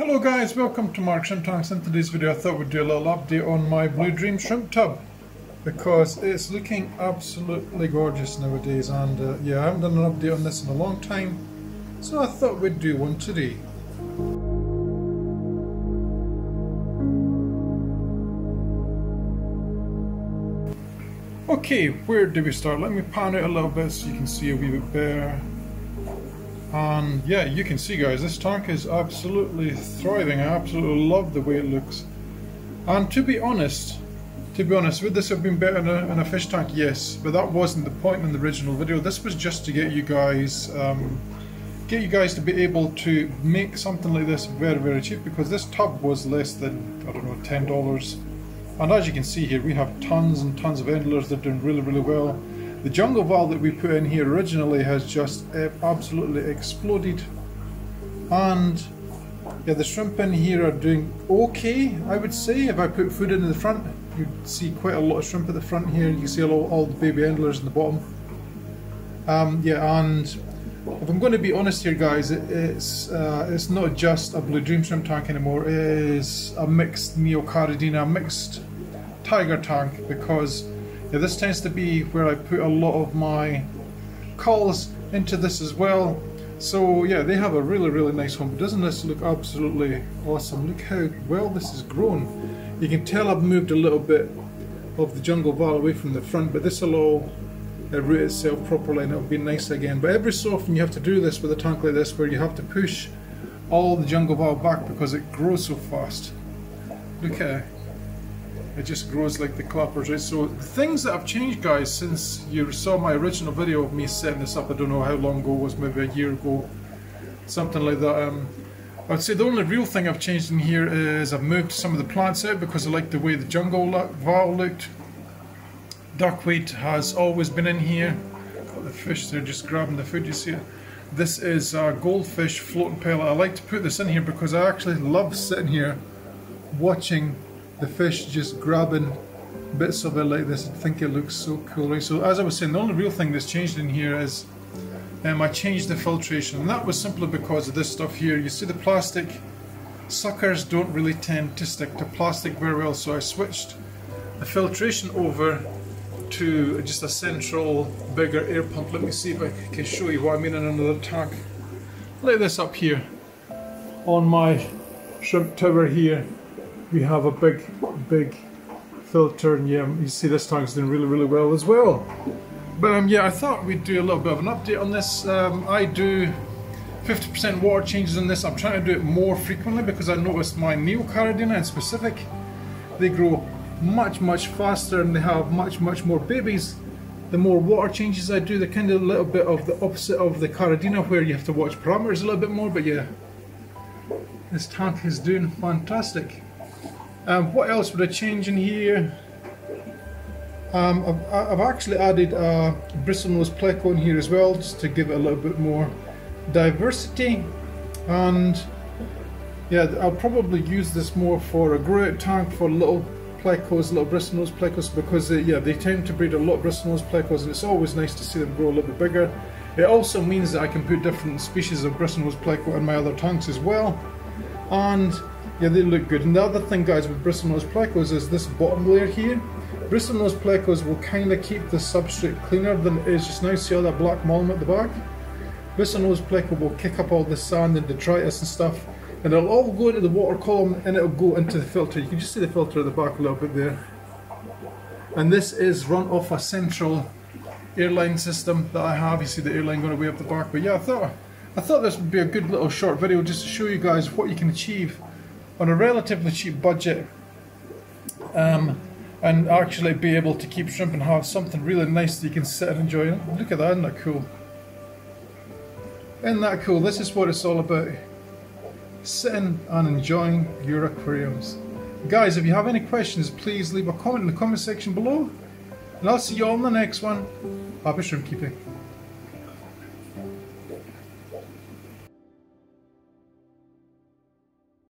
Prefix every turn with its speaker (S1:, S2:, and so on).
S1: Hello guys, welcome to Mark Shrimp Tanks. In today's video I thought we'd do a little update on my Blue Dream shrimp tub because it's looking absolutely gorgeous nowadays and uh, yeah I haven't done an update on this in a long time so I thought we'd do one today. Okay, where do we start? Let me pan it a little bit so you can see a wee bit better. And yeah, you can see guys, this tank is absolutely thriving. I absolutely love the way it looks. And to be honest, to be honest, would this have been better in a, in a fish tank? Yes, but that wasn't the point in the original video. This was just to get you guys, um, get you guys to be able to make something like this very, very cheap because this tub was less than, I don't know, $10. And as you can see here, we have tons and tons of endlers that are doing really, really well. The jungle val that we put in here originally has just uh, absolutely exploded. And yeah, the shrimp in here are doing okay, I would say. If I put food in the front, you'd see quite a lot of shrimp at the front here. You see all, all the baby endlers in the bottom. Um, yeah, and if I'm going to be honest here, guys, it, it's uh, it's not just a Blue Dream shrimp tank anymore. It is a mixed Neocaridina, mixed tiger tank because this tends to be where I put a lot of my culls into this as well. So yeah, they have a really, really nice home. Doesn't this look absolutely awesome? Look how well this has grown. You can tell I've moved a little bit of the jungle val away from the front, but this will all uh, root itself properly and it'll be nice again. But every so often you have to do this with a tank like this where you have to push all the jungle val back because it grows so fast. Look at it just grows like the clappers, right? So the things that have changed, guys, since you saw my original video of me setting this up, I don't know how long ago was, maybe a year ago, something like that. Um, I'd say the only real thing I've changed in here is I've moved some of the plants out because I like the way the jungle val looked. Duckweed has always been in here. Got the fish, they're just grabbing the food, you see it? This is a goldfish floating pellet. I like to put this in here because I actually love sitting here watching the fish just grabbing bits of it like this. I think it looks so cool. Right? So as I was saying, the only real thing that's changed in here is um, I changed the filtration. And that was simply because of this stuff here. You see the plastic suckers don't really tend to stick to plastic very well. So I switched the filtration over to just a central bigger air pump. Let me see if I can show you what I mean in another tank. Lay this up here on my shrimp tower here we have a big, big filter, and yeah, you see this tank's doing really, really well as well. But um, yeah, I thought we'd do a little bit of an update on this. Um, I do 50% water changes in this. I'm trying to do it more frequently because I noticed my Neocaridina in specific, they grow much, much faster and they have much, much more babies. The more water changes I do, the kind of a little bit of the opposite of the Caridina where you have to watch parameters a little bit more, but yeah, this tank is doing fantastic. Um, what else would I change in here? Um, I've, I've, actually added a bristlenose pleco in here as well, just to give it a little bit more diversity. And yeah, I'll probably use this more for a grow out tank for little plecos, little bristlenose plecos, because uh, yeah, they tend to breed a lot of bristlenose plecos, and it's always nice to see them grow a little bit bigger. It also means that I can put different species of bristlenose pleco in my other tanks as well. And yeah, they look good. And the other thing, guys, with bristlenose plecos is this bottom layer here. Bristlenose plecos will kind of keep the substrate cleaner than it is just now. See all that black mulm at the back? Bristlenose pleco will kick up all the sand and detritus and stuff. And it'll all go into the water column and it'll go into the filter. You can just see the filter at the back a little bit there. And this is run off a central airline system that I have. You see the airline going away up the back. But yeah, I thought I thought this would be a good little short video just to show you guys what you can achieve on a relatively cheap budget um, and actually be able to keep shrimp and have something really nice that you can sit and enjoy. Look at that, isn't that cool? Isn't that cool? This is what it's all about. Sitting and enjoying your aquariums. Guys, if you have any questions, please leave a comment in the comment section below. And I'll see you all in the next one. Happy shrimp keeping.